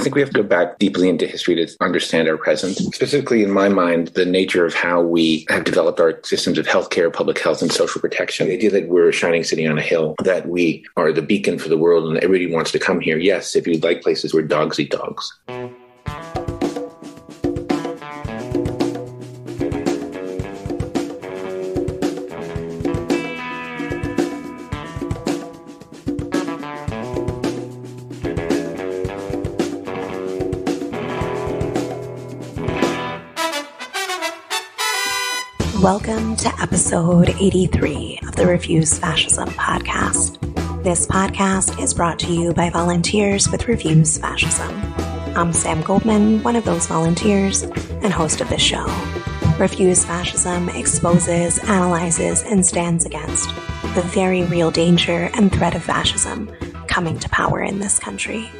I think we have to go back deeply into history to understand our present. Specifically, in my mind, the nature of how we have developed our systems of healthcare, public health, and social protection. The idea that we're a shining city on a hill, that we are the beacon for the world and everybody wants to come here. Yes, if you like places where dogs eat dogs. Welcome to episode 83 of the Refuse Fascism podcast. This podcast is brought to you by volunteers with Refuse Fascism. I'm Sam Goldman, one of those volunteers and host of this show. Refuse Fascism exposes, analyzes, and stands against the very real danger and threat of fascism coming to power in this country.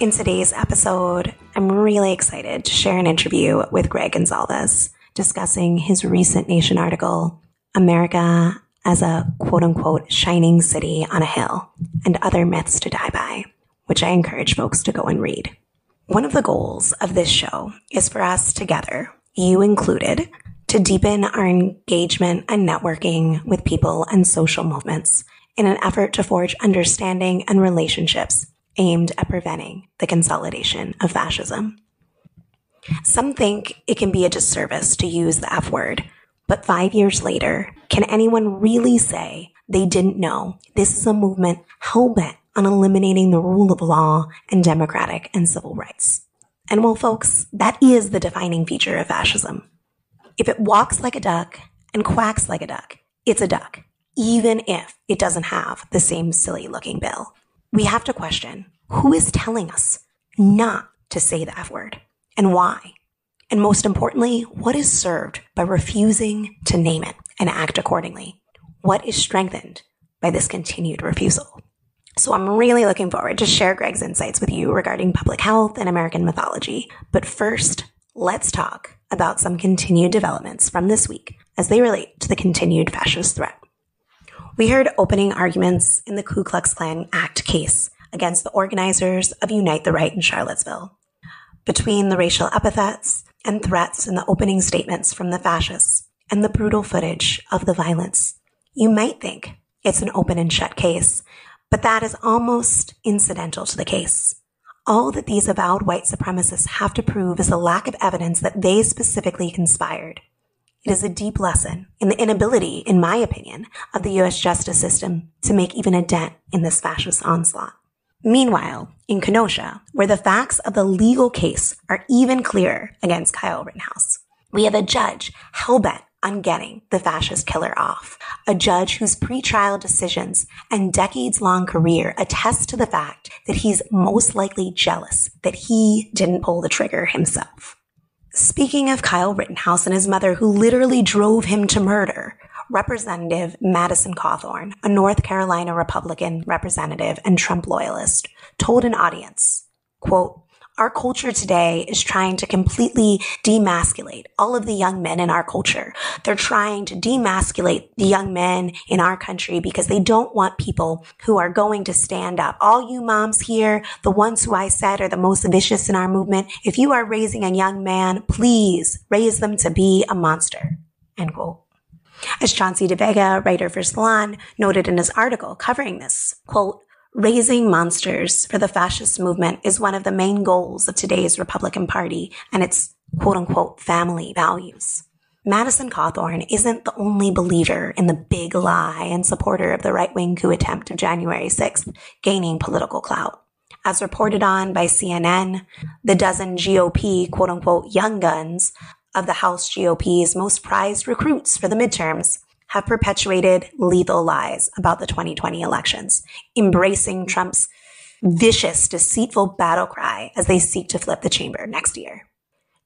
In today's episode, I'm really excited to share an interview with Gregg Gonsalves discussing his recent Nation article, America as a quote unquote shining city on a hill and other myths to die by, which I encourage folks to go and read. One of the goals of this show is for us together, you included, to deepen our engagement and networking with people and social movements in an effort to forge understanding and relationships aimed at preventing the consolidation of fascism. Some think it can be a disservice to use the F word, but five years later, can anyone really say they didn't know this is a movement hell bent on eliminating the rule of law and democratic and civil rights? And well, folks, that is the defining feature of fascism. If it walks like a duck and quacks like a duck, it's a duck, even if it doesn't have the same silly looking bill. We have to question who is telling us not to say the F word? And why? And most importantly, what is served by refusing to name it and act accordingly? What is strengthened by this continued refusal? So I'm really looking forward to share Gregg's insights with you regarding public health and American mythology. But first, let's talk about some continued developments from this week as they relate to the continued fascist threat. We heard opening arguments in the Ku Klux Klan Act case against the organizers of Unite the Right in Charlottesville between the racial epithets and threats in the opening statements from the fascists and the brutal footage of the violence. You might think it's an open and shut case, but that is almost incidental to the case. All that these avowed white supremacists have to prove is a lack of evidence that they specifically conspired. It is a deep lesson in the inability, in my opinion, of the U.S. justice system to make even a dent in this fascist onslaught. Meanwhile, in Kenosha, where the facts of the legal case are even clearer against Kyle Rittenhouse, we have a judge hellbent on getting the fascist killer off. A judge whose pretrial decisions and decades long career attest to the fact that he's most likely jealous that he didn't pull the trigger himself. Speaking of Kyle Rittenhouse and his mother who literally drove him to murder, Representative Madison Cawthorn, a North Carolina Republican representative and Trump loyalist, told an audience, quote, our culture today is trying to completely demasculate all of the young men in our culture. They're trying to demasculate the young men in our country because they don't want people who are going to stand up. All you moms here, the ones who I said are the most vicious in our movement, if you are raising a young man, please raise them to be a monster. End quote. As Chauncey DeVega, writer for Salon, noted in his article covering this, quote, Raising monsters for the fascist movement is one of the main goals of today's Republican Party and its quote unquote family values. Madison Cawthorn isn't the only believer in the big lie and supporter of the right wing coup attempt of January 6th gaining political clout. As reported on by CNN, the dozen GOP quote unquote young guns of the House GOP's most prized recruits for the midterms have perpetuated lethal lies about the 2020 elections, embracing Trump's vicious, deceitful battle cry as they seek to flip the chamber next year.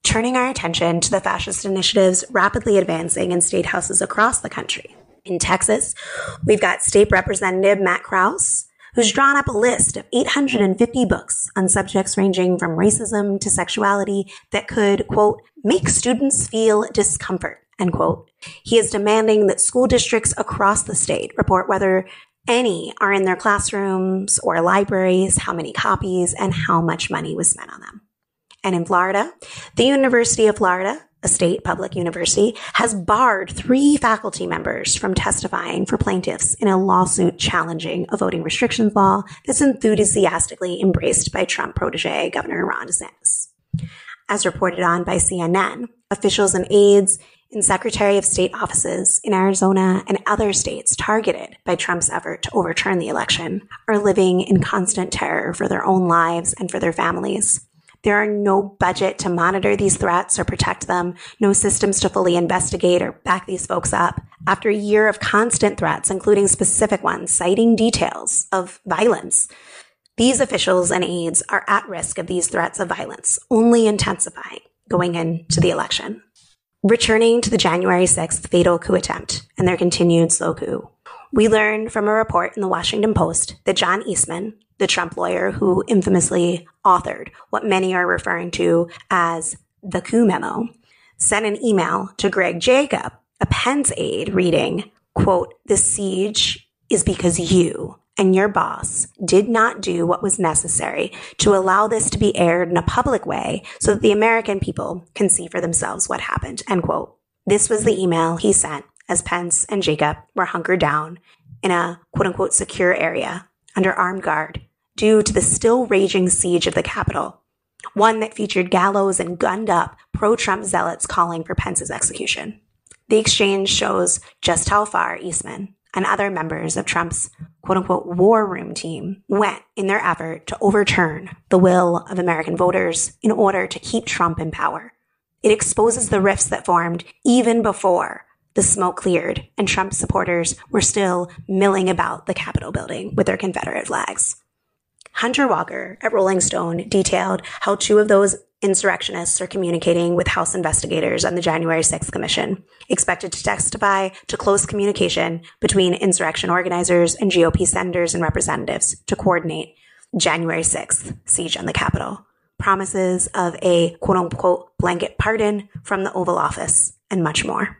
Turning our attention to the fascist initiatives rapidly advancing in state houses across the country. In Texas, we've got State Representative Matt Krause, who's drawn up a list of 850 books on subjects ranging from racism to sexuality that could, quote, make students feel discomfort, end quote. He is demanding that school districts across the state report whether any are in their classrooms or libraries, how many copies, and how much money was spent on them. And in Florida, the University of Florida, a state public university, has barred three faculty members from testifying for plaintiffs in a lawsuit challenging a voting restrictions law that's enthusiastically embraced by Trump protege Governor Ron DeSantis. As reported on by CNN, officials and aides in Secretary of State offices in Arizona and other states targeted by Trump's effort to overturn the election are living in constant terror for their own lives and for their families. There are no budget to monitor these threats or protect them, no systems to fully investigate or back these folks up. After a year of constant threats, including specific ones citing details of violence, these officials and aides are at risk of these threats of violence, only intensifying going into the election. Returning to the January 6th fatal coup attempt and their continued slow coup, we learned from a report in the Washington Post that John Eastman, the Trump lawyer who infamously authored what many are referring to as the coup memo, sent an email to Greg Jacob, a Pence aide, reading, quote, the siege is because you and your boss did not do what was necessary to allow this to be aired in a public way so that the American people can see for themselves what happened, end quote. This was the email he sent as Pence and Jacob were hunkered down in a quote unquote secure area under armed guard due to the still raging siege of the Capitol, one that featured gallows and gunned up pro Trump zealots calling for Pence's execution. The exchange shows just how far Eastman and other members of Trump's quote unquote war room team went in their effort to overturn the will of American voters in order to keep Trump in power. It exposes the rifts that formed even before the smoke cleared and Trump supporters were still milling about the Capitol building with their Confederate flags. Hunter Walker at Rolling Stone detailed how two of those insurrectionists are communicating with House investigators on the January 6th commission, expected to testify to close communication between insurrection organizers and GOP senators and representatives to coordinate January 6th siege on the Capitol, promises of a quote unquote blanket pardon from the Oval Office, and much more.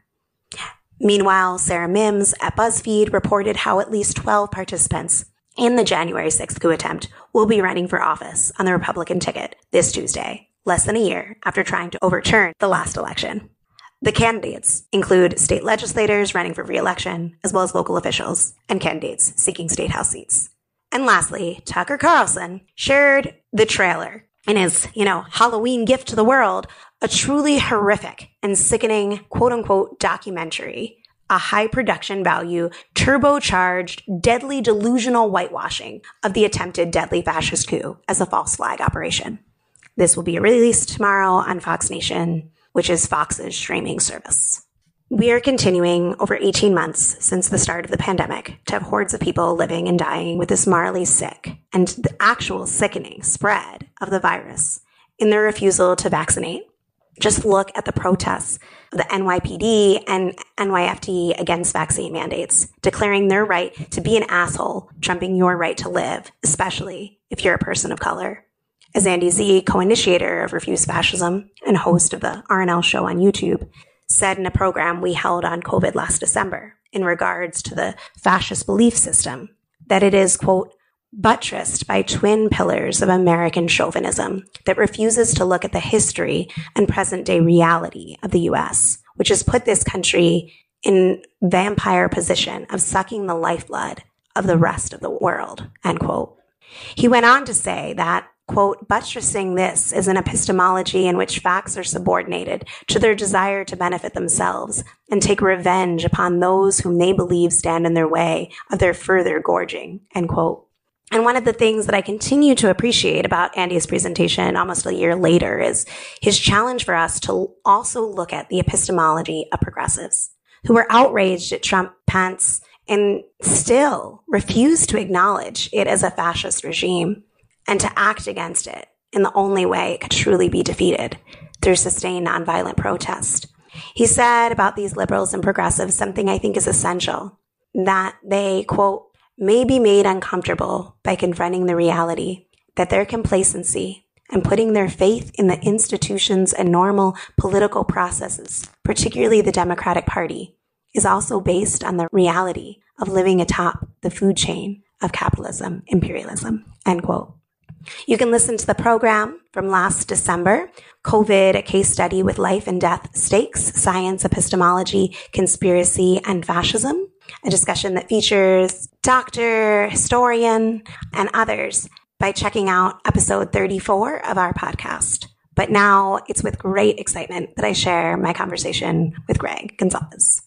Meanwhile, Sarah Mimms at BuzzFeed reported how at least 12 participants in the January 6th coup attempt will be running for office on the Republican ticket this Tuesday, less than a year after trying to overturn the last election. The candidates include state legislators running for re-election, as well as local officials and candidates seeking state house seats. And lastly, Tucker Carlson shared the trailer in his, you know, Halloween gift to the world, a truly horrific and sickening quote unquote documentary a high production value, turbocharged, deadly delusional whitewashing of the attempted deadly fascist coup as a false flag operation. This will be released tomorrow on Fox Nation, which is Fox's streaming service. We are continuing over 18 months since the start of the pandemic to have hordes of people living and dying with this marley sick and the actual sickening spread of the virus in their refusal to vaccinate just look at the protests of the NYPD and NYFD against vaccine mandates, declaring their right to be an asshole, trumping your right to live, especially if you're a person of color. As Andy Z, co-initiator of Refuse Fascism and host of the RNL show on YouTube, said in a program we held on COVID last December in regards to the fascist belief system, that it is, quote, buttressed by twin pillars of American chauvinism that refuses to look at the history and present day reality of the US, which has put this country in vampire position of sucking the lifeblood of the rest of the world, end quote. He went on to say that, quote, buttressing this is an epistemology in which facts are subordinated to their desire to benefit themselves and take revenge upon those whom they believe stand in their way of their further gorging, end quote. And one of the things that I continue to appreciate about Andy's presentation almost a year later is his challenge for us to also look at the epistemology of progressives who were outraged at Trump Pence and still refuse to acknowledge it as a fascist regime and to act against it in the only way it could truly be defeated through sustained nonviolent protest. He said about these liberals and progressives something I think is essential that they, quote, may be made uncomfortable by confronting the reality that their complacency and putting their faith in the institutions and normal political processes, particularly the Democratic Party, is also based on the reality of living atop the food chain of capitalism, imperialism, end quote. You can listen to the program from last December, COVID, a case study with life and death stakes, science, epistemology, conspiracy, and fascism, a discussion that features doctor, historian, and others by checking out episode 34 of our podcast. But now it's with great excitement that I share my conversation with Gregg Gonsalves.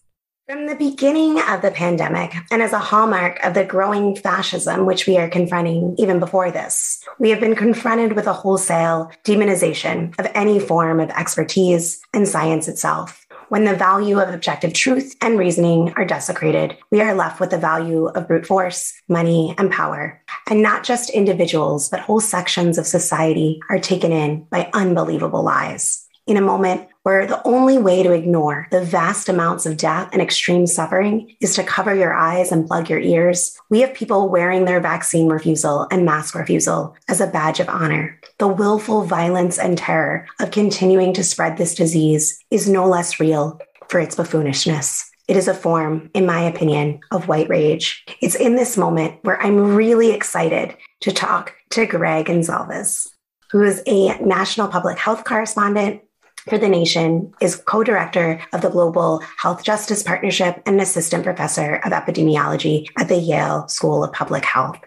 From the beginning of the pandemic, and as a hallmark of the growing fascism which we are confronting even before this, we have been confronted with a wholesale demonization of any form of expertise and science itself. When the value of objective truth and reasoning are desecrated, we are left with the value of brute force, money, and power. And not just individuals, but whole sections of society are taken in by unbelievable lies. In a moment where the only way to ignore the vast amounts of death and extreme suffering is to cover your eyes and plug your ears, we have people wearing their vaccine refusal and mask refusal as a badge of honor. The willful violence and terror of continuing to spread this disease is no less real for its buffoonishness. It is a form, in my opinion, of white rage. It's in this moment where I'm really excited to talk to Gregg Gonsalves, who is a national public health correspondent for the nation, is co director of the Global Health Justice Partnership and assistant professor of epidemiology at the Yale School of Public Health.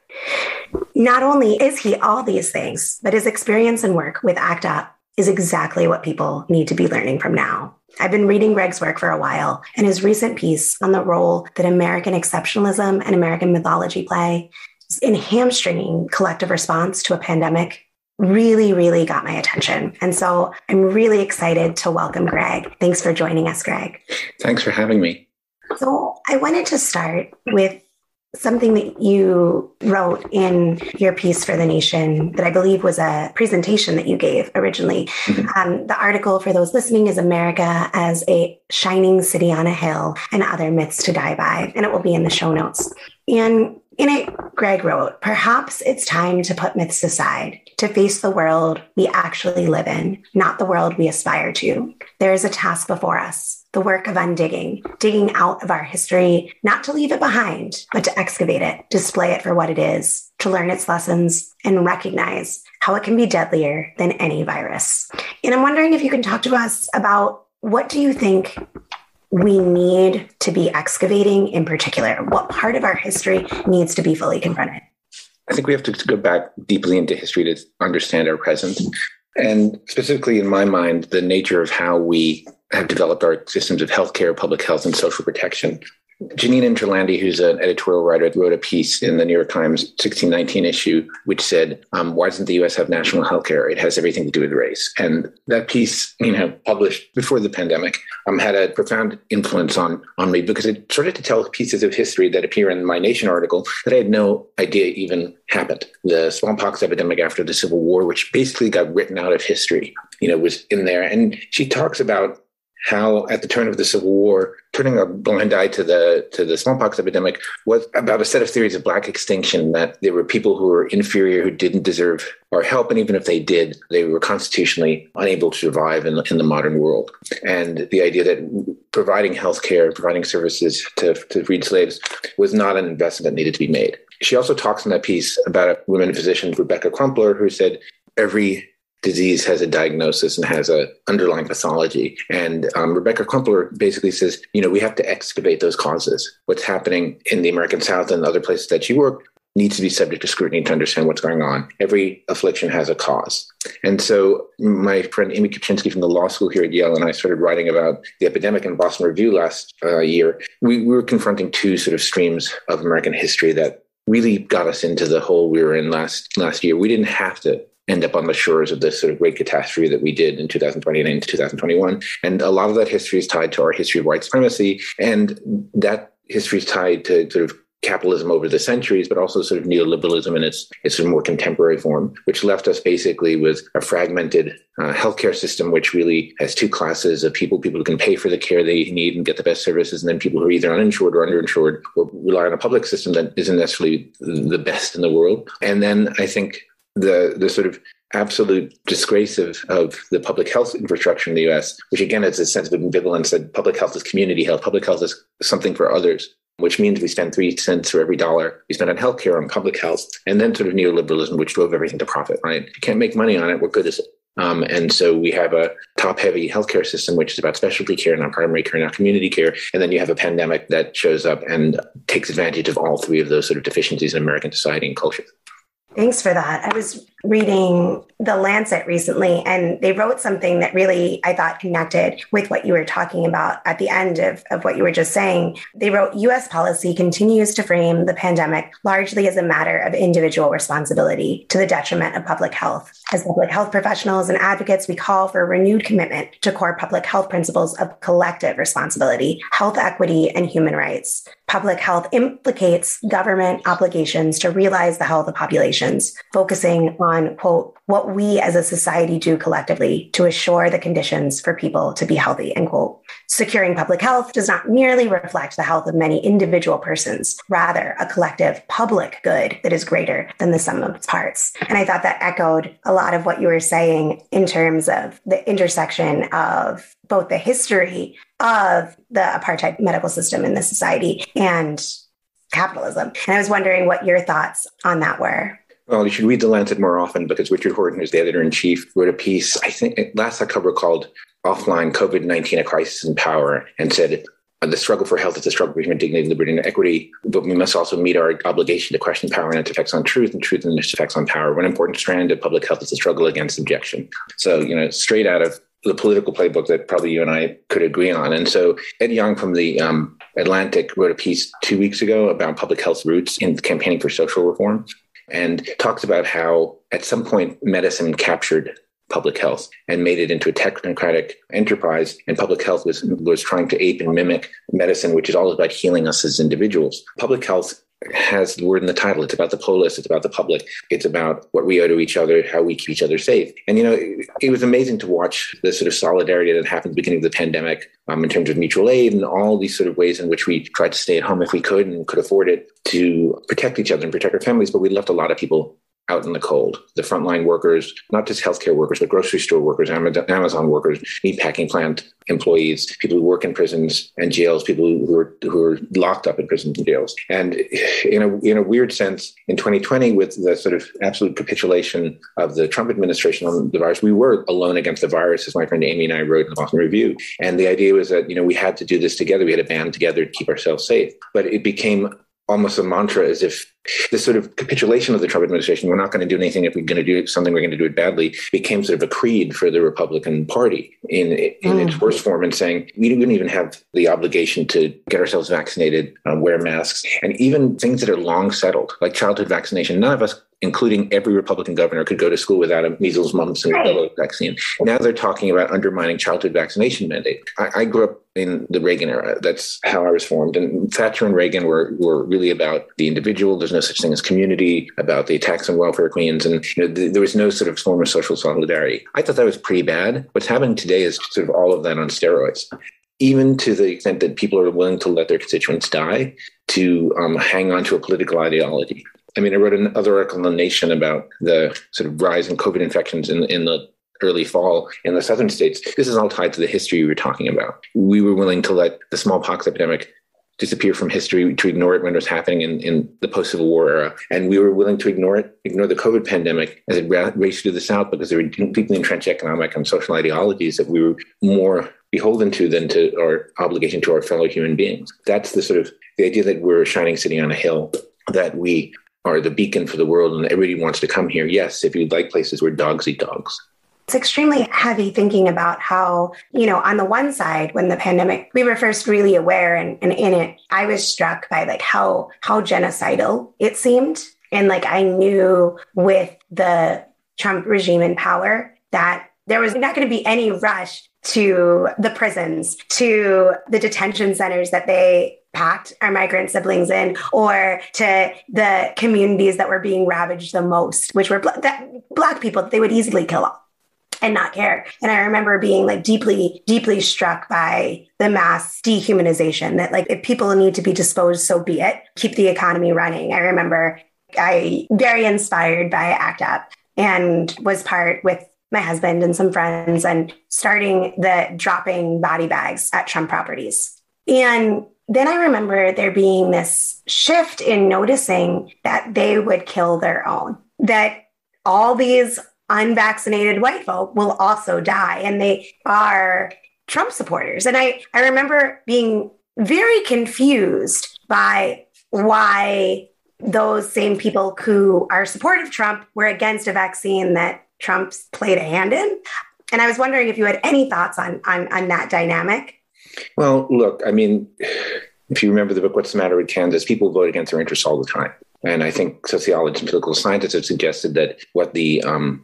Not only is he all these things, but his experience and work with ACT UP is exactly what people need to be learning from now. I've been reading Gregg's work for a while, and his recent piece on the role that American exceptionalism and American mythology play in hamstringing collective response to a pandemic really, really got my attention. And so I'm really excited to welcome Gregg. Thanks for joining us, Gregg. Thanks for having me. So I wanted to start with something that you wrote in your piece for the nation that I believe was a presentation that you gave originally. Mm-hmm. Um, the article for those listening is America as a Shining City on a Hill and Other Myths to Die By, and it will be in the show notes. And in it, Gregg wrote, Perhaps it's time to put myths aside, to face the world we actually live in, not the world we aspire to. There is a task before us, the work of undigging, digging out of our history, not to leave it behind, but to excavate it, display it for what it is, to learn its lessons, and recognize how it can be deadlier than any virus. And I'm wondering if you can talk to us about what do you think we need to be excavating in particular? What part of our history needs to be fully confronted? I think we have to go back deeply into history to understand our present. And specifically, in my mind, the nature of how we have developed our systems of healthcare, public health, and social protection Jeneen Interlandi, who's an editorial writer, wrote a piece in the New York Times 1619 issue, which said, um, "Why doesn't the U.S. have national health care? It has everything to do with race." And that piece, you know, published before the pandemic, um, had a profound influence on on me because it started to tell pieces of history that appear in my Nation article that I had no idea even happened. The smallpox epidemic after the Civil War, which basically got written out of history, you know, was in there. And she talks about how at the turn of the Civil War, turning a blind eye to the to the smallpox epidemic was about a set of theories of black extinction that there were people who were inferior who didn't deserve our help, and even if they did, they were constitutionally unable to survive in, in the modern world. And the idea that providing health care, providing services to, to freed slaves was not an investment that needed to be made. She also talks in that piece about a woman physician, Rebecca Crumpler, who said every disease has a diagnosis and has a underlying pathology. And um, Rebecca Crumpler basically says, you know, we have to excavate those causes. What's happening in the American South and other places that she worked needs to be subject to scrutiny to understand what's going on. Every affliction has a cause. And so my friend Amy Kapczynski from the law school here at Yale and I started writing about the epidemic in Boston Review last uh, year. We, we were confronting two sort of streams of American history that really got us into the hole we were in last last year. We didn't have to end up on the shores of this sort of great catastrophe that we did in 2020 and into 2021. And a lot of that history is tied to our history of white supremacy. And that history is tied to sort of capitalism over the centuries, but also sort of neoliberalism in its, its more contemporary form, which left us basically with a fragmented uh, healthcare system, which really has two classes of people, people who can pay for the care they need and get the best services, and then people who are either uninsured or underinsured or rely on a public system that isn't necessarily the best in the world. And then I think the the sort of absolute disgrace of, of the public health infrastructure in the US, which again is a sense of ambivalence that public health is community health, public health is something for others. which means we spend three cents for every dollar we spend on healthcare, on public health, and then sort of neoliberalism, which drove everything to profit, right? You can't make money on it, what good is it? Um, and so we have a top heavy healthcare system, which is about specialty care, not primary care, not community care. And then you have a pandemic that shows up and takes advantage of all three of those sort of deficiencies in American society and culture. Thanks for that. I was reading The Lancet recently, and they wrote something that really I thought connected with what you were talking about at the end of, of what you were just saying. They wrote US policy continues to frame the pandemic largely as a matter of individual responsibility to the detriment of public health. As public health professionals and advocates, we call for a renewed commitment to core public health principles of collective responsibility, health equity, and human rights. Public health implicates government obligations to realize the health of populations, focusing on, quote, what we as a society do collectively to assure the conditions for people to be healthy, end quote. Securing public health does not merely reflect the health of many individual persons, rather, a collective public good that is greater than the sum of its parts. And I thought that echoed a lot of what you were saying in terms of the intersection of both the history of the apartheid medical system in the society and capitalism. And I was wondering what your thoughts on that were. Well, you should read The Lancet more often because Richard Horton, who's the editor in chief, wrote a piece, I think last October called Offline COVID 19 A Crisis in Power, and said, uh, the struggle for health is a struggle for human dignity, liberty, and equity, but we must also meet our obligation to question power and its effects on truth, and truth and its effects on power. One important strand of public health is the struggle against objection. So, you know, straight out of the political playbook that probably you and I could agree on. And so Ed Yong from the um, Atlantic wrote a piece two weeks ago about public health roots in campaigning for social reform and talks about how at some point medicine captured public health and made it into a technocratic enterprise. And public health was was trying to ape and mimic medicine which is all about healing us as individuals. Public health has the word in the title. It's about the polis. It's about the public. It's about what we owe to each other, how we keep each other safe. And, you know, it, it was amazing to watch the sort of solidarity that happened at the beginning of the pandemic um, in terms of mutual aid and all these sort of ways in which we tried to stay at home if we could and could afford it to protect each other and protect our families. But we left a lot of people out in the cold. The frontline workers, not just healthcare workers, but grocery store workers, Amazon workers, meat packing plant employees, people who work in prisons and jails, people who are who are locked up in prisons and jails. And in a in a weird sense, in 2020, with the sort of absolute capitulation of the Trump administration on the virus, we were alone against the virus, as my friend Amy and I wrote in the Boston Review. And the idea was that you know we had to do this together. We had to band together to keep ourselves safe. But it became almost a mantra as if this sort of capitulation of the Trump administration, we're not going to do anything if we're going to do something, we're going to do it badly, became sort of a creed for the Republican Party in, in mm. its worst form and saying we don't even have the obligation to get ourselves vaccinated, uh, wear masks, and even things that are long settled, like childhood vaccination. None of us including every Republican governor, could go to school without a measles, mumps, and rubella vaccine. Now they're talking about undermining childhood vaccination mandate. I, I, grew up in the Reagan era. That's how I was formed. And Thatcher and Reagan were, were really about the individual. There's no such thing as community, about the attacks on welfare queens. And you know, th- there was no sort of form of social solidarity. I thought that was pretty bad. What's happening today is sort of all of that on steroids even to the extent that people are willing to let their constituents die to um, hang on to a political ideology. I mean, I wrote another article in The Nation about the sort of rise in COVID infections in, in the early fall in the southern states. This is all tied to the history we were talking about. We were willing to let the smallpox epidemic disappear from history, to ignore it when it was happening in, in the post Civil War era. And we were willing to ignore it, ignore the COVID pandemic as it raced through the South because there were deeply entrenched economic and social ideologies that we were more beholden to than to our obligation to our fellow human beings. That's the sort of the idea that we're a shining city on a hill, that we are the beacon for the world and everybody wants to come here. Yes, if you'd like places where dogs eat dogs. It's extremely heavy thinking about how, you know, on the one side, when the pandemic, we were first really aware and, and in it, I was struck by like how how genocidal it seemed. And like I knew with the Trump regime in power that there was not going to be any rush to the prisons, to the detention centers that they packed our migrant siblings in, or to the communities that were being ravaged the most, which were bl- that black people that they would easily kill off and not care. And I remember being like deeply, deeply struck by the mass dehumanization that like if people need to be disposed, so be it. Keep the economy running. I remember I very inspired by ACT UP and was part with my husband and some friends and starting the dropping body bags at Trump properties. And then I remember there being this shift in noticing that they would kill their own, that all these unvaccinated white folk will also die, and they are Trump supporters. And I, I remember being very confused by why those same people who are supportive of Trump were against a vaccine that Trump's played a hand in. And I was wondering if you had any thoughts on, on, on that dynamic. Well, look, I mean, if you remember the book, What's the Matter with Kansas, people vote against their interests all the time. And I think sociologists and political scientists have suggested that what the um,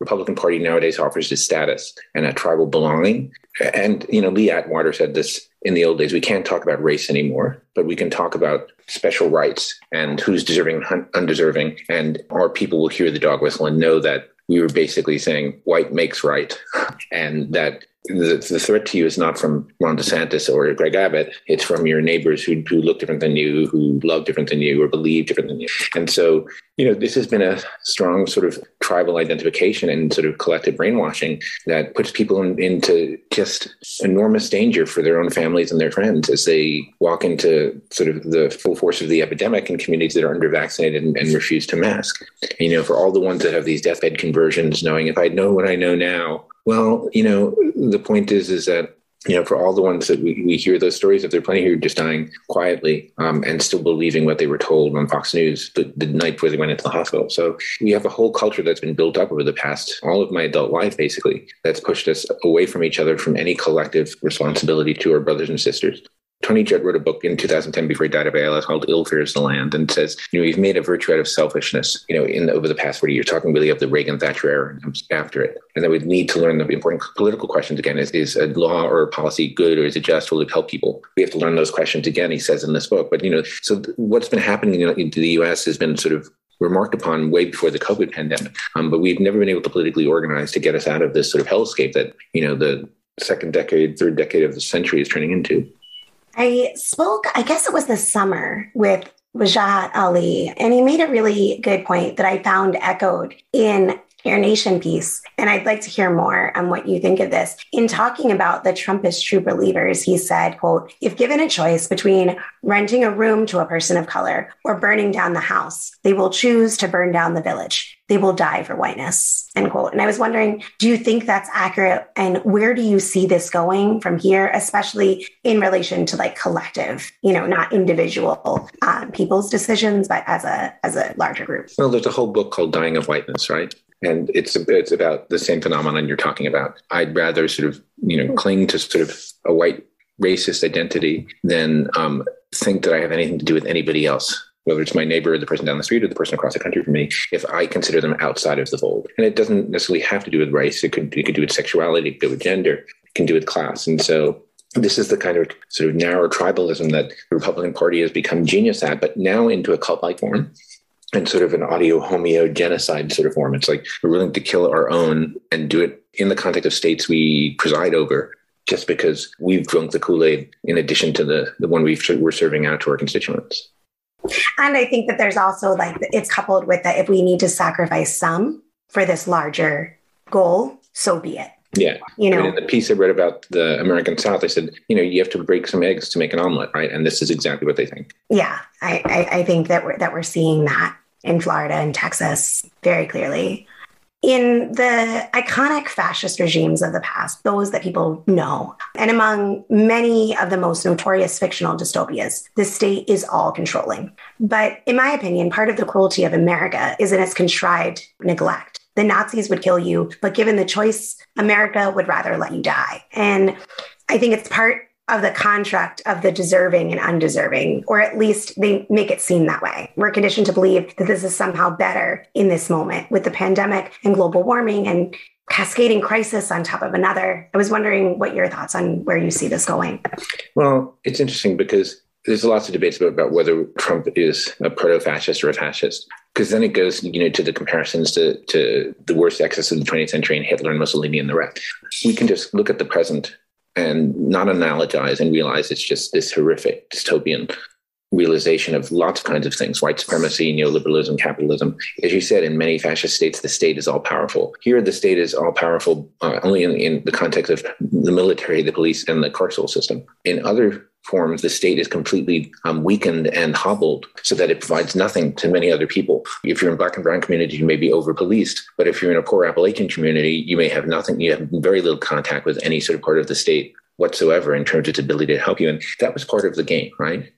Republican Party nowadays offers is status and a tribal belonging. And, you know, Lee Atwater said this in the old days we can't talk about race anymore, but we can talk about special rights and who's deserving and undeserving. And our people will hear the dog whistle and know that we were basically saying white makes right and that the, the, threat to you is not from Ron DeSantis or Greg Abbott. It's from your neighbors who, who look different than you, who love different than you, or believe different than you. And so, you know, this has been a strong sort of tribal identification and sort of collective brainwashing that puts people in, into just enormous danger for their own families and their friends as they walk into sort of the full force of the epidemic in communities that are under vaccinated and, and refuse to mask. And, you know, for all the ones that have these deathbed conversions, knowing if I know what I know now, well, you know, the point is, is that you know, for all the ones that we, we hear those stories, if there are plenty who are just dying quietly um, and still believing what they were told on Fox News the, the night before they went into the hospital. So we have a whole culture that's been built up over the past, all of my adult life, basically, that's pushed us away from each other, from any collective responsibility to our brothers and sisters. Tony Judt wrote a book in 2010 before he died of ALS called Ill Fares the Land and says, you know, we've made a virtue out of selfishness, you know, in over the past 40 years, talking really of the Reagan Thatcher era and after it. And that we need to learn the important political questions again. Is, is a law or a policy good or is it just? Will it help people? We have to learn those questions again, he says in this book. But, you know, so what's been happening in, the US has been sort of remarked upon way before the COVID pandemic. Um, but we've never been able to politically organize to get us out of this sort of hellscape that, you know, the second decade, third decade of the century is turning into. I spoke, I guess it was this summer with Wajahat Ali, and he made a really good point that I found echoed in your nation piece. And I'd like to hear more on what you think of this. In talking about the Trumpist true believers, he said, quote, if given a choice between renting a room to a person of color or burning down the house, they will choose to burn down the village. They will die for whiteness, end quote. And I was wondering, do you think that's accurate? And where do you see this going from here, especially in relation to like collective, you know, not individual um, people's decisions, but as a as a larger group? Well, there's a whole book called Dying of Whiteness, right? And it's it's about the same phenomenon you're talking about. I'd rather sort of you know cling to sort of a white racist identity than um, think that I have anything to do with anybody else, whether it's my neighbor or the person down the street or the person across the country from me, if I consider them outside of the fold. And it doesn't necessarily have to do with race. It could it could do with sexuality, it could do with gender, it can do with class. And so this is the kind of sort of narrow tribalism that the Republican Party has become genius at, but now into a cult-like form and sort of an audio homeo genocide sort of form. It's like we're willing to kill our own and do it in the context of states we preside over just because we've drunk the Kool-Aid in addition to the, the one we've, we're serving out to our constituents. And I think that there's also like, it's coupled with that if we need to sacrifice some for this larger goal, so be it. Yeah. You know, I mean, in the piece I read about the American South, I said, you know, you have to break some eggs to make an omelet, right? And this is exactly what they think. Yeah. I, I, I think that we're, that we're seeing that in Florida and Texas very clearly. In the iconic fascist regimes of the past, those that people know, and among many of the most notorious fictional dystopias, the state is all controlling. But in my opinion, part of the cruelty of America is in its contrived neglect the Nazis would kill you, but given the choice, America would rather let you die. And I think it's part of the contract of the deserving and undeserving, or at least they make it seem that way. We're conditioned to believe that this is somehow better in this moment with the pandemic and global warming and cascading crisis on top of another. I was wondering what your thoughts on where you see this going. Well, it's interesting because there's lots of debates about, about whether Trump is a proto-fascist or a fascist, because then it goes, you know, to the comparisons to, to the worst excess of the 20th century and Hitler and Mussolini and the rest. We can just look at the present and not analogize and realize it's just this horrific dystopian realization of lots of kinds of things white supremacy, neoliberalism, capitalism. As you said, in many fascist states, the state is all powerful. Here, the state is all powerful uh, only in, in the context of the military, the police, and the carceral system. In other forms, the state is completely um, weakened and hobbled so that it provides nothing to many other people. If you're in black and brown communities, you may be over policed, but if you're in a poor Appalachian community, you may have nothing, you have very little contact with any sort of part of the state whatsoever in terms of its ability to help you. And that was part of the game, right?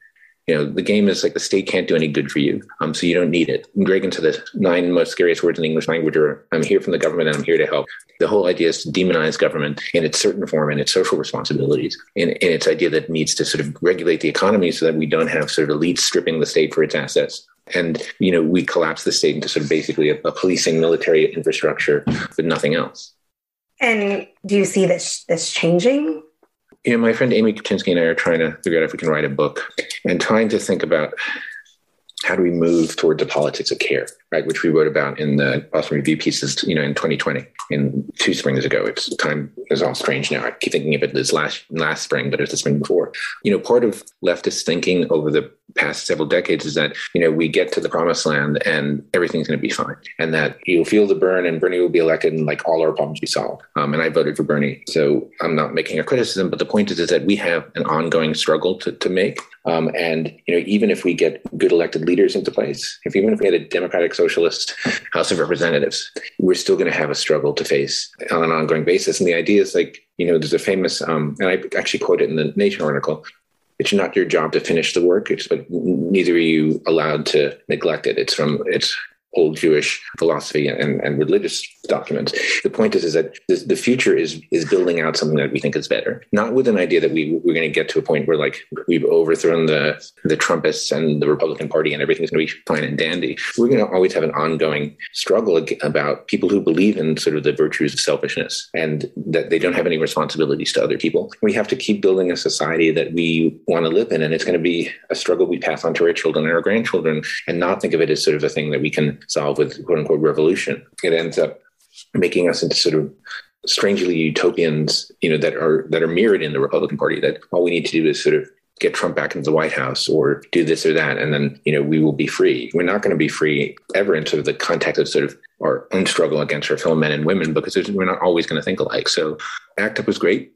You know, the game is like the state can't do any good for you. Um, so you don't need it. Reagan to the nine most scariest words in the English language are I'm here from the government and I'm here to help. The whole idea is to demonize government in its certain form and its social responsibilities, and, in its idea that needs to sort of regulate the economy so that we don't have sort of elites stripping the state for its assets. And, you know, we collapse the state into sort of basically a, a policing military infrastructure with nothing else. And do you see this this changing you know, my friend Amy Kapczynski and I are trying to figure out if we can write a book and trying to think about how do we move towards the politics of care, right? Which we wrote about in the Boston Review pieces, you know, in 2020, in two springs ago. It's time is all strange now. I keep thinking of it as last last spring, but it was the spring before. You know, part of leftist thinking over the past several decades is that you know we get to the promised land and everything's going to be fine, and that you'll feel the burn and Bernie will be elected and like all our problems be solved. Um, and I voted for Bernie, so I'm not making a criticism, but the point is, is that we have an ongoing struggle to, to make um, and you know, even if we get good elected leaders into place, if even if we had a democratic socialist House of Representatives, we're still going to have a struggle to face on an ongoing basis. And the idea is like, you know, there's a famous, um, and I actually quote it in the Nation article. It's not your job to finish the work. It's but neither are you allowed to neglect it. It's from it's old Jewish philosophy and, and religious documents. The point is, is that this, the future is is building out something that we think is better, not with an idea that we we're going to get to a point where like we've overthrown the the Trumpists and the Republican Party and everything's going to be fine and dandy. We're going to always have an ongoing struggle about people who believe in sort of the virtues of selfishness and that they don't have any responsibilities to other people. We have to keep building a society that we want to live in, and it's going to be a struggle we pass on to our children and our grandchildren, and not think of it as sort of a thing that we can solve with quote unquote revolution. It ends up making us into sort of strangely utopians, you know, that are that are mirrored in the Republican Party. That all we need to do is sort of get Trump back into the White House or do this or that, and then you know we will be free. We're not going to be free ever in sort of the context of sort of our own struggle against our fellow men and women because we're not always going to think alike. So ACT UP was great,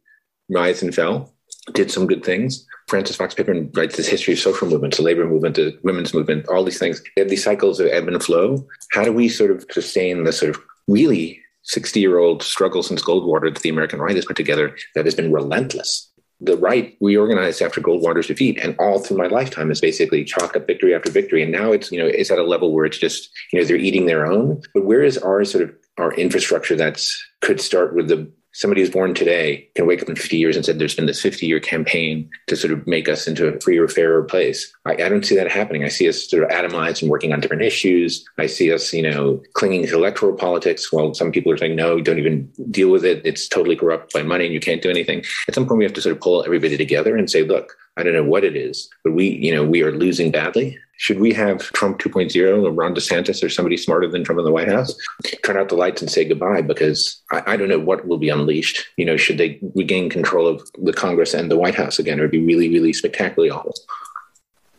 rise and fell, did some good things. Frances Fox Piven writes this history of social movements, the labor movement, the women's movement, all these things. They have these cycles of ebb and flow. How do we sort of sustain the sort of really 60 year old struggle since Goldwater that the American right has put together that has been relentless? The right reorganized after Goldwater's defeat, and all through my lifetime is basically chalked up victory after victory. And now it's you know it's at a level where it's just you know they're eating their own. But where is our sort of our infrastructure that's could start with the somebody who's born today can wake up in 50 years and said there's been this 50 year campaign to sort of make us into a freer, fairer place. I, I, don't see that happening. I see us sort of atomized and working on different issues. I see us, you know, clinging to electoral politics while some people are saying, no, don't even deal with it. It's totally corrupt by money and you can't do anything. At some point, we have to sort of pull everybody together and say, look, I don't know what it is, but we, you know, we are losing badly. Should we have Trump 2.0 or Ron DeSantis or somebody smarter than Trump in the White House turn out the lights and say goodbye? Because I, I, don't know what will be unleashed. You know, should they regain control of the Congress and the White House again? It would be really, really spectacularly awful.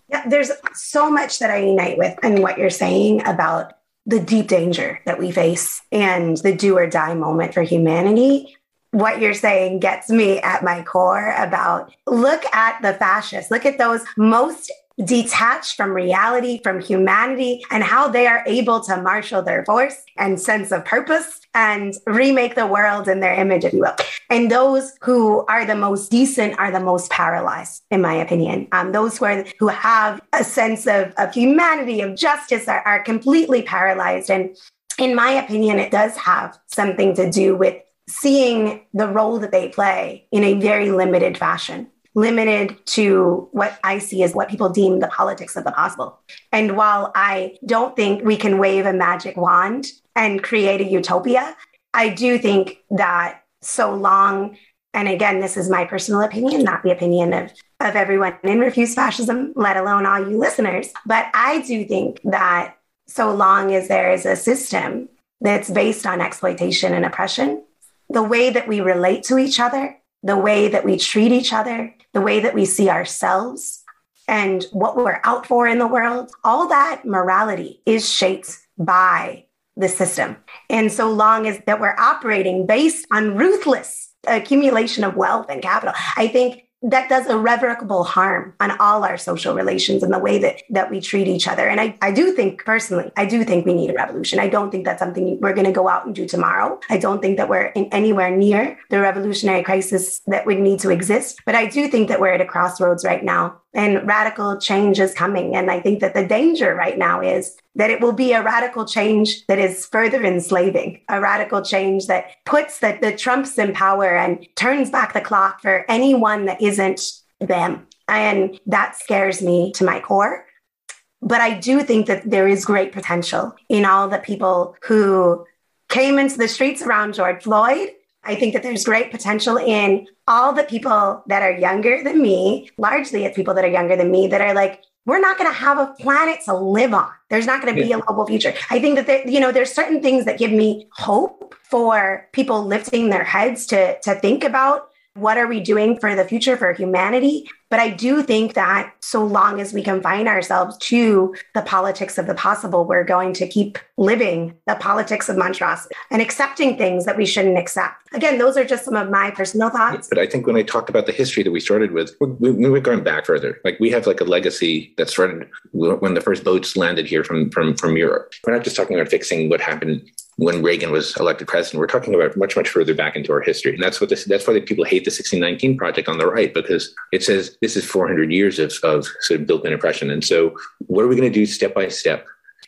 Yeah, there's so much that I unite with and what you're saying about the deep danger that we face and the do or die moment for humanity what you're saying gets me at my core about look at the fascists, look at those most detached from reality, from humanity, and how they are able to marshal their force and sense of purpose and remake the world in their image, if you will. And those who are the most decent are the most paralyzed, in my opinion. Um, those who are who have a sense of, of humanity, of justice, are, are completely paralyzed. And in my opinion, it does have something to do with seeing the role that they play in a very limited fashion, limited to what I see as what people deem the politics of the possible. And while I don't think we can wave a magic wand and create a utopia, I do think that so long, and again, this is my personal opinion, not the opinion of, of everyone in Refuse Fascism, let alone all you listeners, but I do think that so long as there is a system that's based on exploitation and oppression, the way that we relate to each other, the way that we treat each other, the way that we see ourselves and what we're out for in the world, all that morality is shaped by the system. And so long as that we're operating based on ruthless accumulation of wealth and capital, I think that does irrevocable harm on all our social relations and the way that that we treat each other. And I, I do think personally, I do think we need a revolution. I don't think that's something we're going to go out and do tomorrow. I don't think that we're in anywhere near the revolutionary crisis that would need to exist. But I do think that we're at a crossroads right now and radical change is coming. And I think that the danger right now is that it will be a radical change that is further enslaving, a radical change that puts the, the Trumps in power and turns back the clock for anyone that isn't them. And that scares me to my core. But I do think that there is great potential in all the people who came into the streets around George Floyd I think that there's great potential in all the people that are younger than me, largely it's people that are younger than me that are like, we're not going to have a planet to live on. There's not going to be a global future. I think that, there, you know, there's certain things that give me hope for people lifting their heads to, to think about what are we doing for the future for humanity? But I do think that so long as we confine ourselves to the politics of the possible, we're going to keep living the politics of monstrosity and accepting things that we shouldn't accept. Again, those are just some of my personal thoughts. But I think when I talked about the history that we started with, we, we were going back further. Like we have like a legacy that started when the first boats landed here from, from, from Europe. We're not just talking about fixing what happened when Reagan was elected president. We're talking about much, much further back into our history. And that's what this, that's why the people hate the 1619 project on the right, because it says this is 400 years of, of sort of built-in oppression. And so what are we going to do step by step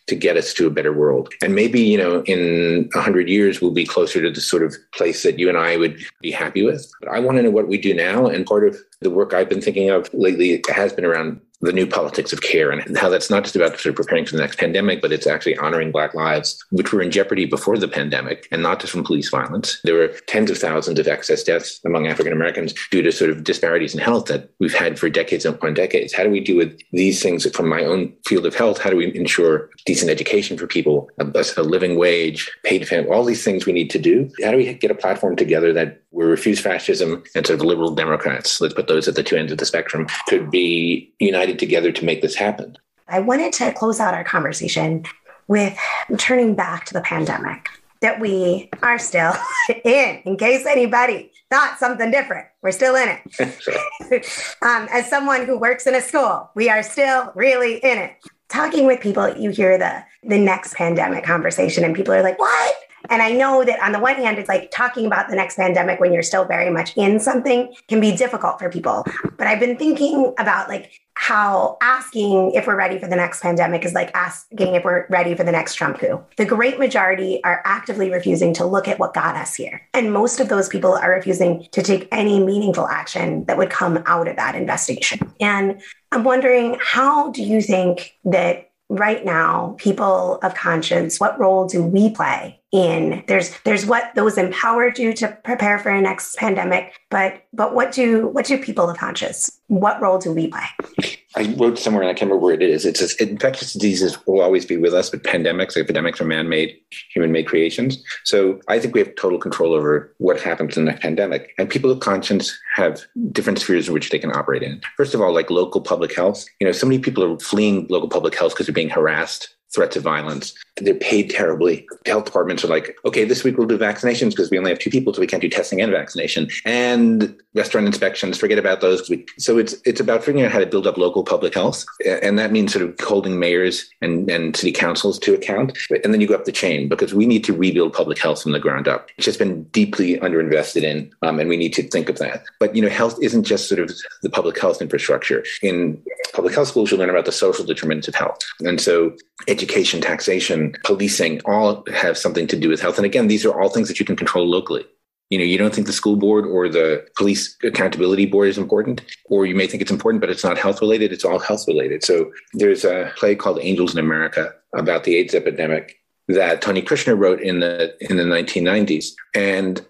to get us to a better world. And maybe, you know, in 100 years, we'll be closer to the sort of place that you and I would be happy with. But I want to know what we do now. And part of the work I've been thinking of lately has been around the new politics of care and how that's not just about sort of preparing for the next pandemic, but it's actually honoring Black lives, which were in jeopardy before the pandemic, and not just from police violence. There were tens of thousands of excess deaths among African Americans due to sort of disparities in health that we've had for decades upon decades. How do we deal with these things from my own field of health? How do we ensure decent education for people, a, a living wage, paid family, all these things we need to do? How do we get a platform together that we refuse fascism and sort of liberal Democrats, let's put those at the two ends of the spectrum, could be united together to make this happen. I wanted to close out our conversation with turning back to the pandemic that we are still in, in case anybody thought something different. We're still in it. um, as someone who works in a school, we are still really in it. Talking with people, you hear the the next pandemic conversation, and people are like, "What? And I know that on the one hand, it's like talking about the next pandemic when you're still very much in something can be difficult for people. But I've been thinking about like how asking if we're ready for the next pandemic is like asking if we're ready for the next Trump coup. The great majority are actively refusing to look at what got us here. And most of those people are refusing to take any meaningful action that would come out of that investigation. And I'm wondering, how do you think that right now people of conscience what role do we play in there's there's what those empowered do to prepare for a next pandemic but but what do what do people of conscience what role do we play I wrote somewhere, and I can't remember where it is. It says infectious diseases will always be with us, but pandemics, epidemics are man-made, human-made creations. So I think we have total control over what happens in the pandemic. And people of conscience have different spheres in which they can operate in. First of all, like local public health. You know, so many people are fleeing local public health because they're being harassed threats of violence. They're paid terribly. Health departments are like, okay, this week we'll do vaccinations because we only have two people, so we can't do testing and vaccination. And restaurant inspections, forget about those. So it's it's about figuring out how to build up local public health, and that means sort of holding mayors and, and city councils to account. And then you go up the chain because we need to rebuild public health from the ground up. It's just been deeply underinvested in, um, and we need to think of that. But you know, health isn't just sort of the public health infrastructure. In public health schools, you learn about the social determinants of health, and so education, taxation, policing, all have something to do with health. And again, these are all things that you can control locally. You know, you don't think the school board or the police accountability board is important, or you may think it's important, but it's not health related. It's all health related. So there's a play called Angels in America about the AIDS epidemic that Tony Kushner wrote in the in the 1990s, and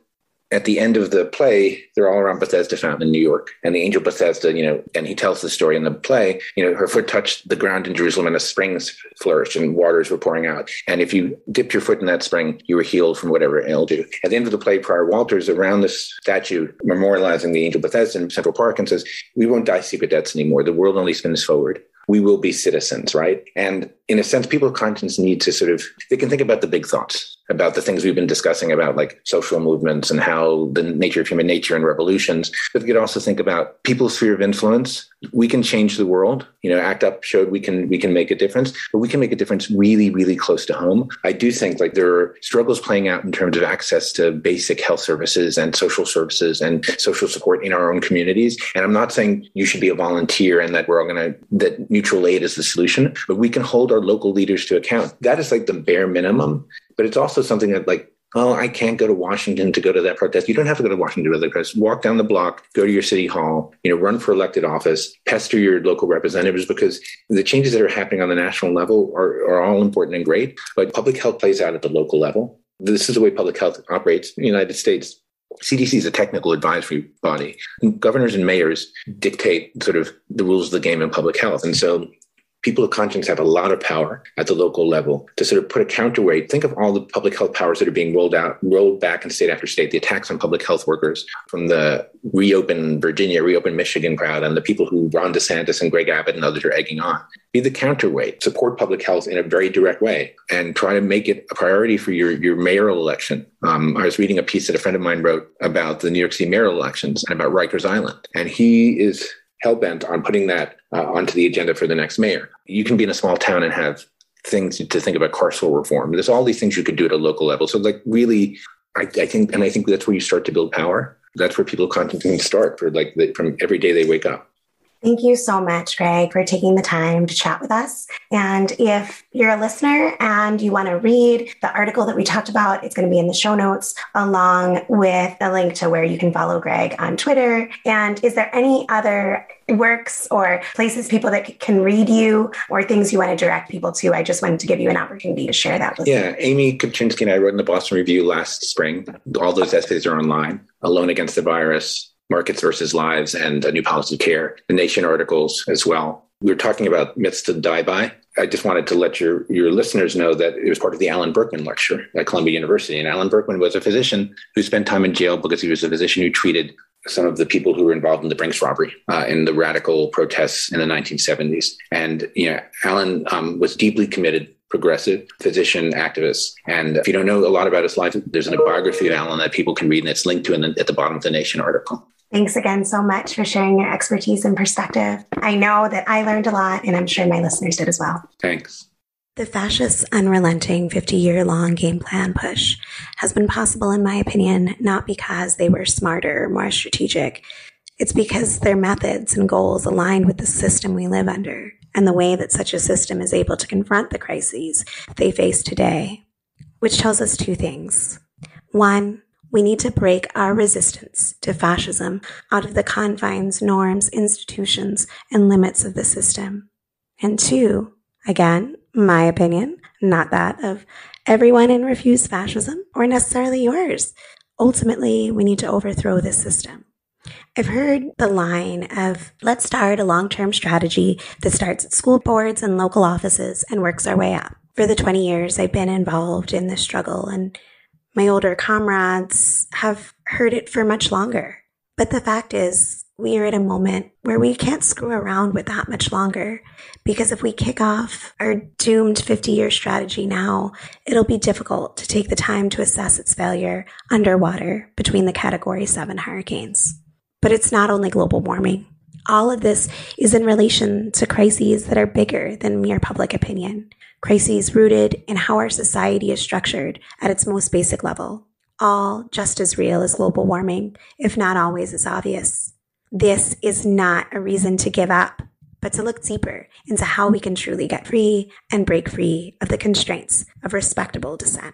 at the end of the play, they're all around Bethesda Fountain in New York. And the angel Bethesda, you know, and he tells the story in the play, you know, her foot touched the ground in Jerusalem and the springs flourished and waters were pouring out. And if you dipped your foot in that spring, you were healed from whatever ailed you. At the end of the play, Prior Walter's around this statue memorializing the angel Bethesda in Central Park and says, We won't die secret deaths anymore. The world only spins forward we will be citizens, right? And in a sense, people of conscience need to sort of, they can think about the big thoughts, about the things we've been discussing about like social movements and how the nature of human nature and revolutions. But they could also think about people's sphere of influence. We can change the world. You know, ACT UP showed we can we can make a difference, but we can make a difference really, really close to home. I do think like there are struggles playing out in terms of access to basic health services and social services and social support in our own communities. And I'm not saying you should be a volunteer and that we're all gonna that mutual aid is the solution, but we can hold our local leaders to account. That is like the bare minimum but it's also something that like oh, I can't go to Washington to go to that protest. You don't have to go to Washington to go to protest. Walk down the block, go to your city hall, you know, run for elected office, pester your local representatives because the changes that are happening on the national level are, are all important and great. But public health plays out at the local level. This is the way public health operates in the United States. CDC is a technical advisory body. Governors and mayors dictate sort of the rules of the game in public health. And so people of conscience have a lot of power at the local level to sort of put a counterweight. Think of all the public health powers that are being rolled out, rolled back in state after state, the attacks on public health workers from the reopen Virginia, reopen Michigan crowd, and the people who Ron DeSantis and Greg Abbott and others are egging on. Be the counterweight, support public health in a very direct way, and try to make it a priority for your, your mayoral election. Um, I was reading a piece that a friend of mine wrote about the New York City mayoral elections and about Rikers Island. And he is hell bent on putting that uh, onto the agenda for the next mayor. You can be in a small town and have things to think about carceral reform. There's all these things you could do at a local level. So, like, really, I, I think, and I think that's where you start to build power. That's where people content can start for like the, from every day they wake up. Thank you so much, Gregg, for taking the time to chat with us. And if you're a listener and you want to read the article that we talked about, it's going to be in the show notes along with a link to where you can follow Gregg on Twitter. And is there any other works or places people that can read you or things you want to direct people to? I just wanted to give you an opportunity to share that with Yeah, Amy Kapczynski and I wrote in the Boston Review last spring. All those essays are online. Alone Against the Virus, Markets versus Lives and a new policy of care, the Nation articles as well. We were talking about myths to die by. I just wanted to let your, your listeners know that it was part of the Alan Berkman lecture at Columbia University. And Alan Berkman was a physician who spent time in jail because he was a physician who treated some of the people who were involved in the Brinks robbery uh, in the radical protests in the 1970s. And, you know, Alan um, was deeply committed progressive physician activist. And if you don't know a lot about his life, there's a biography of Alan that people can read, and it's linked to in the, at the bottom of the Nation article. Thanks again so much for sharing your expertise and perspective. I know that I learned a lot, and I'm sure my listeners did as well. Thanks. The fascist, unrelenting 50 year long game plan push has been possible, in my opinion, not because they were smarter or more strategic. It's because their methods and goals aligned with the system we live under and the way that such a system is able to confront the crises they face today. Which tells us two things. One, we need to break our resistance to fascism out of the confines, norms, institutions, and limits of the system. And two, again, my opinion, not that of everyone in Refuse Fascism or necessarily yours. Ultimately, we need to overthrow this system. I've heard the line of let's start a long term strategy that starts at school boards and local offices and works our way up. For the 20 years I've been involved in this struggle, and my older comrades have heard it for much longer. But the fact is, we are at a moment where we can't screw around with that much longer because if we kick off our doomed 50 year strategy now, it'll be difficult to take the time to assess its failure underwater between the category seven hurricanes. But it's not only global warming. All of this is in relation to crises that are bigger than mere public opinion, crises rooted in how our society is structured at its most basic level, all just as real as global warming, if not always as obvious. This is not a reason to give up, but to look deeper into how we can truly get free and break free of the constraints of respectable dissent.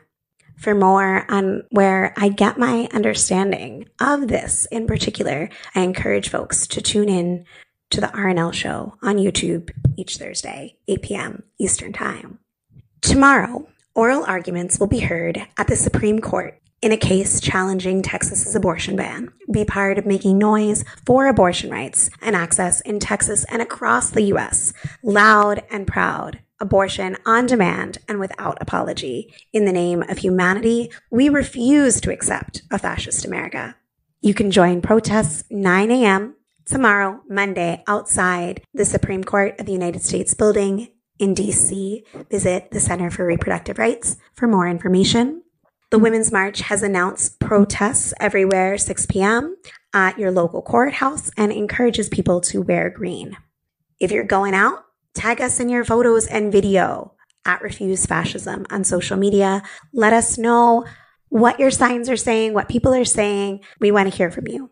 For more on where I get my understanding of this in particular, I encourage folks to tune in to the RNL show on YouTube each Thursday, 8 p.m. Eastern Time. Tomorrow, oral arguments will be heard at the Supreme Court in a case challenging Texas's abortion ban. Be part of making noise for abortion rights and access in Texas and across the U.S. Loud and proud. Abortion on demand and without apology. In the name of humanity, we refuse to accept a fascist America. You can join protests 9 a.m. tomorrow, Monday, outside the Supreme Court of the United States building in DC. Visit the Center for Reproductive Rights for more information. The Women's March has announced protests everywhere 6 p.m. at your local courthouse and encourages people to wear green. If you're going out, tag us in your photos and video at Refuse Fascism on social media. Let us know what your signs are saying, what people are saying. We want to hear from you.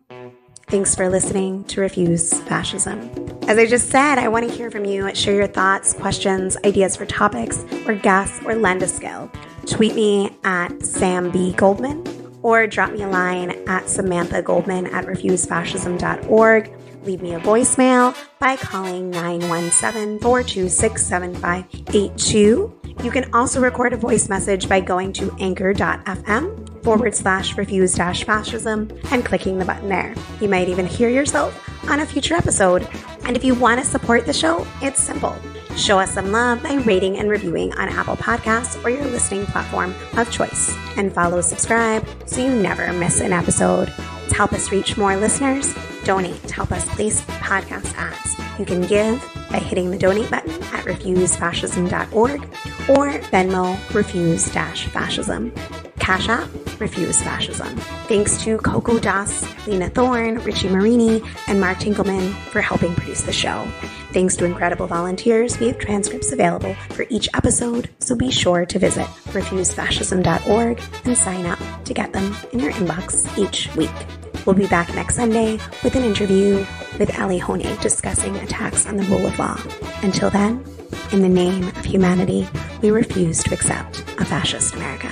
Thanks for listening to Refuse Fascism. As I just said, I want to hear from you. Share your thoughts, questions, ideas for topics, or guests, or lend a skill. Tweet me at Sam B. Goldman or drop me a line at Samantha Goldman at refusefascism.org. Leave me a voicemail by calling 917 426 7582. You can also record a voice message by going to anchor.fm forward slash refuse dash fascism and clicking the button there. You might even hear yourself on a future episode. And if you want to support the show, it's simple. Show us some love by rating and reviewing on Apple Podcasts or your listening platform of choice. And follow, subscribe so you never miss an episode. To help us reach more listeners, donate to help us place podcast ads. You can give by hitting the donate button at refusefascism.org or Venmo refuse fascism. Cash App, Refuse Fascism. Thanks to Coco Das, Lena Thorne, Richie Marini, and Mark Tinkelman for helping produce the show. Thanks to incredible volunteers, we have transcripts available for each episode, so be sure to visit refusefascism.org and sign up to get them in your inbox each week. We'll be back next Sunday with an interview with Elie Honig discussing attacks on the rule of law. Until then, in the name of humanity, we refuse to accept a fascist America.